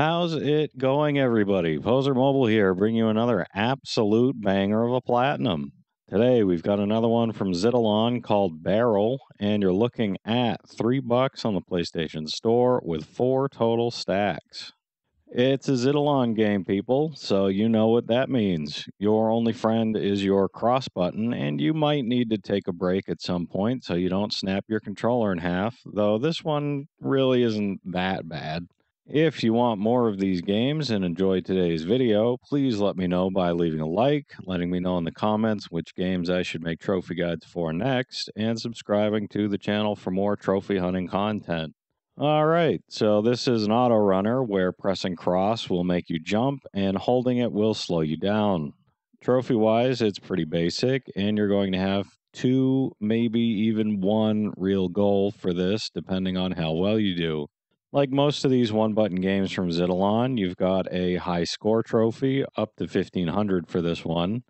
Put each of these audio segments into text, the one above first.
How's it going, everybody? Pozermobil here, bring you another absolute banger of a platinum. Today we've got another one from Xitilon called Baroll, and you're looking at three bucks on the PlayStation Store with four total stacks. It's a Xitilon game, people, so you know what that means. Your only friend is your cross button, and you might need to take a break at some point so you don't snap your controller in half, though this one really isn't that bad. If you want more of these games and enjoyed today's video, please let me know by leaving a like, letting me know in the comments which games I should make trophy guides for next, and subscribing to the channel for more trophy hunting content. All right, so this is an auto runner where pressing cross will make you jump and holding it will slow you down. Trophy wise, it's pretty basic, and you're going to have two, maybe even one real goal for this, depending on how well you do. Like most of these one button games from Xitilon, you've got a high score trophy up to 1500 for this one,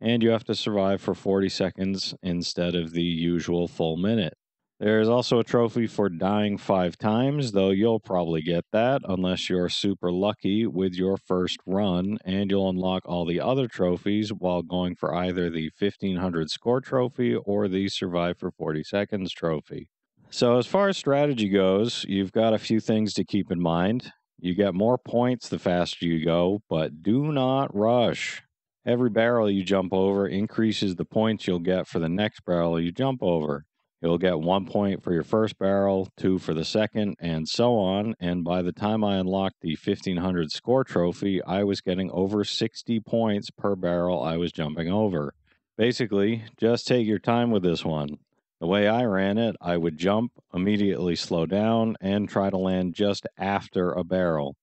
and you have to survive for 40 seconds instead of the usual full minute. There's also a trophy for dying five times, though you'll probably get that unless you're super lucky with your first run, and you'll unlock all the other trophies while going for either the 1500 score trophy or the survive for 40 seconds trophy. So, as far as strategy goes, you've got a few things to keep in mind. You get more points the faster you go, but do not rush. Every barrel you jump over increases the points you'll get for the next barrel you jump over. You'll get one point for your first barrel, two for the second, and so on. And by the time I unlocked the 1500 score trophy, I was getting over 60 points per barrel I was jumping over. Basically, just take your time with this one. The way I ran it, I would jump, immediately slow down, and try to land just after a barrel.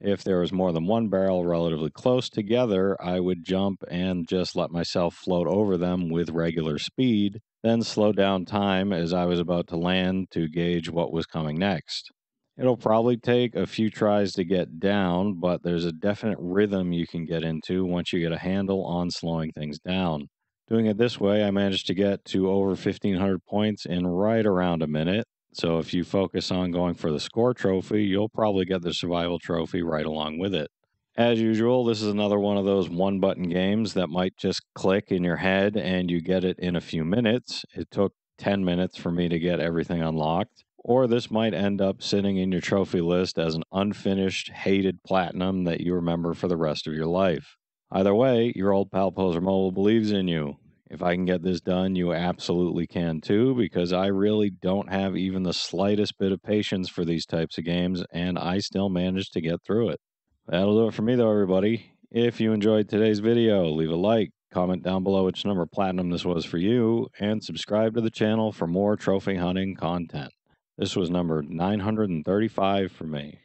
If there was more than one barrel relatively close together, I would jump and just let myself float over them with regular speed, then slow down time as I was about to land to gauge what was coming next. It'll probably take a few tries to get down, but there's a definite rhythm you can get into once you get a handle on slowing things down. Doing it this way, I managed to get to over 1500 points in right around a minute. So if you focus on going for the score trophy, you'll probably get the survival trophy right along with it. As usual, this is another one of those one button games that might just click in your head and you get it in a few minutes. It took 10 minutes for me to get everything unlocked. Or this might end up sitting in your trophy list as an unfinished, hated platinum that you remember for the rest of your life. Either way, your old pal Pozermobil believes in you. If I can get this done, you absolutely can too, because I really don't have even the slightest bit of patience for these types of games, and I still managed to get through it. That'll do it for me, though, everybody. If you enjoyed today's video, leave a like, comment down below which number platinum this was for you, and subscribe to the channel for more trophy hunting content. This was number 935 for me.